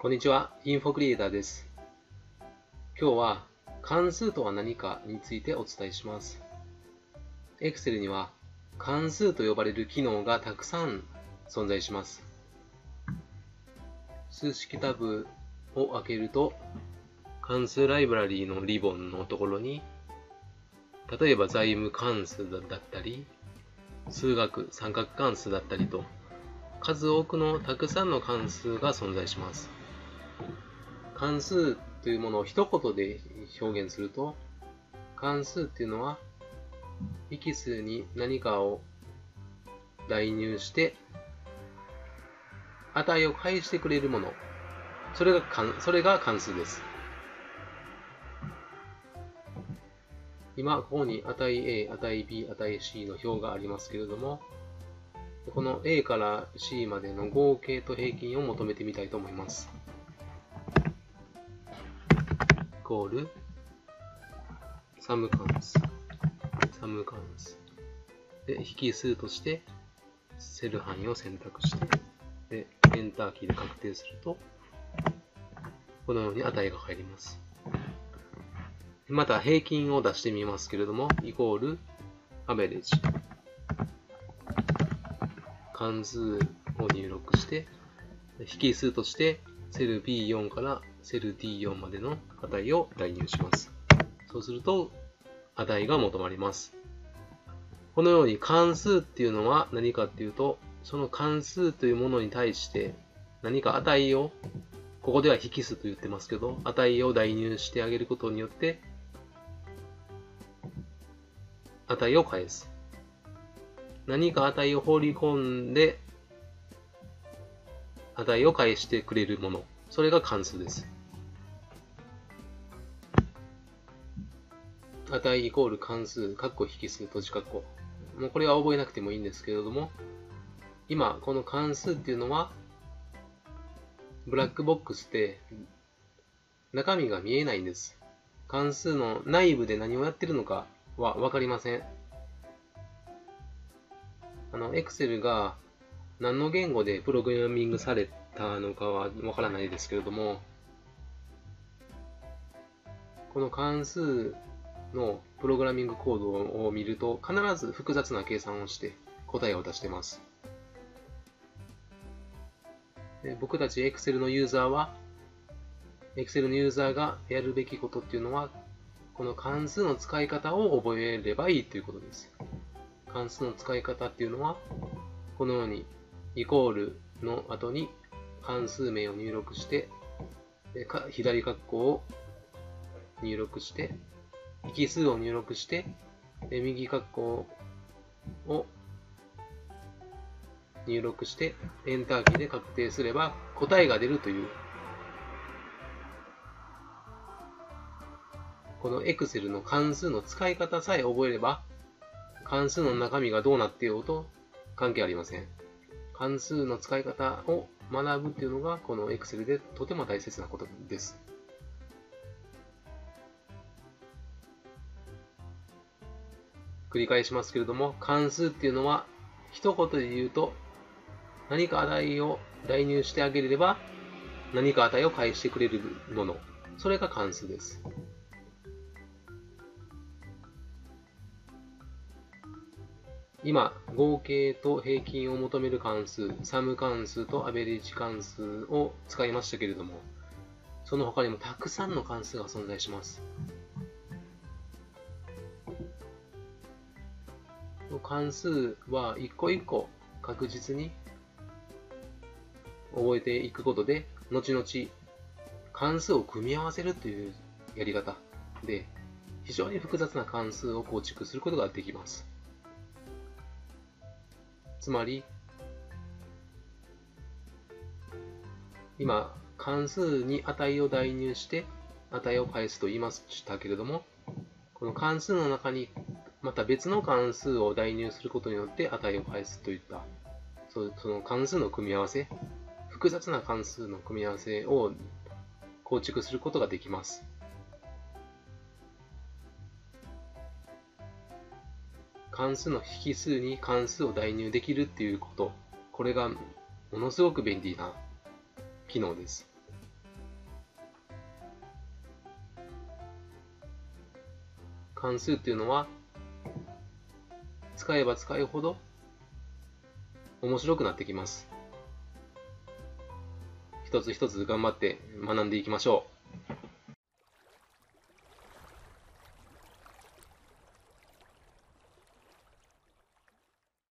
こんにちは、インフォクリエイターです。今日は関数とは何かについてお伝えします。Excel には関数と呼ばれる機能がたくさん存在します。数式タブを開けると、関数ライブラリーのリボンのところに、例えば財務関数だったり、数学、三角関数だったりと、数多くのたくさんの関数が存在します。関数というものを一言で表現すると、関数っていうのは、引数に何かを代入して、値を返してくれるもの。それが関それが関数です。今、ここに値 A、値 B、値 C の表がありますけれども、この A から C までの合計と平均を求めてみたいと思います。コール、サム関数、サム関数。で、引数として、セル範囲を選択して、で、エンターキーで確定すると、このように値が入ります。また、平均を出してみますけれども、イコール、アベレージ。関数を入力して、引数としてセル B4 からセル D4 までの値を代入します。そうすると、値が求まります。このように関数っていうのは何かっていうと、その関数というものに対して何か値を、ここでは引数と言ってますけど、値を代入してあげることによって、値を返す。何か値を放り込んで、値を返してくれるもの。それが関数です。値イコール関数、括弧引数、閉じ括弧。もうこれは覚えなくてもいいんですけれども、今、この関数っていうのは、ブラックボックスって中身が見えないんです。関数の内部で何をやってるのかはわかりません。あの、Excel が何の言語でプログラミングされたのかはわからないですけれども、この関数のプログラミングコードを見ると必ず複雑な計算をして答えを出してます。僕たち Excel のユーザーは Excel のユーザーがやるべきことっていうのはこの関数の使い方を覚えればいいということです。関数の使い方っていうのは、このように、イコールの後に関数名を入力して、左括弧を入力して、引数を入力して、で右括弧を入力して、エンターキーで確定すれば答えが出るという、この Excel の関数の使い方さえ覚えれば、関数の中身がどうなっていようと関係ありません。関数の使い方を学ぶっていうのがこの Excel でとても大切なことです。繰り返しますけれども、関数っていうのは一言で言うと何か値を代入してあげれば何か値を返してくれるもの。それが関数です。今、合計と平均を求める関数、サム関数とアベレージ関数を使いましたけれども、その他にもたくさんの関数が存在します。の関数は一個一個確実に覚えていくことで、後々関数を組み合わせるというやり方で、非常に複雑な関数を構築することができます。つまり、今、関数に値を代入して値を返すと言いましたけれども、この関数の中にまた別の関数を代入することによって値を返すといったその関数の組み合わせ複雑な関数の組み合わせを構築することができます。関数の引数に関数を代入できるっていうことこれがものすごく便利な機能です。関数っていうのは使えば使うほど面白くなってきます。一つ一つ頑張って学んでいきましょう。